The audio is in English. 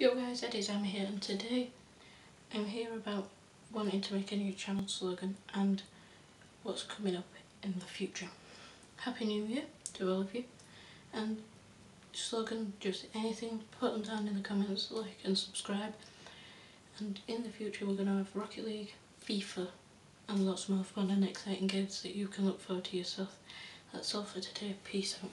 Yo guys, Eddie's here and today I'm here about wanting to make a new channel slogan and what's coming up in the future. Happy New Year to all of you and slogan, just anything, put them down in the comments, like and subscribe and in the future we're going to have Rocket League, FIFA and lots more fun and exciting games that you can look forward to yourself. That's all for today, peace out.